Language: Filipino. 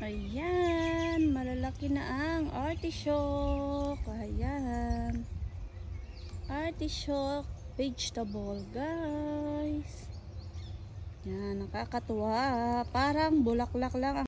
Ayan, malalaki na ang artichoke. Ayan. Artichoke vegetable, guys. Yan, nakakatuwa. Parang bulaklak lang ang